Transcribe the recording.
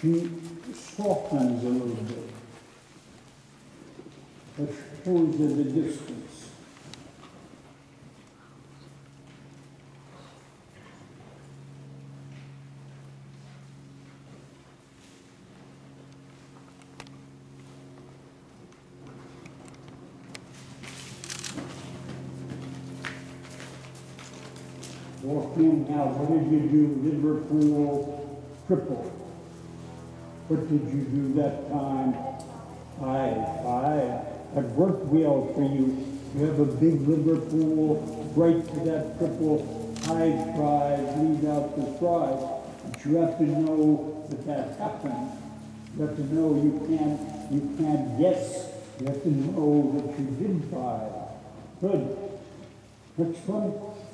she softens a little bit. But shows you the distance. Walk in now, what did you do, Liverpool triple? What did you do that time? I, I, it worked well for you. You have a big Liverpool, right to that triple, high stride, lead out the stride. But you have to know that that happened. You have to know you can't, you can't guess. You have to know that you did try. Good. Next one.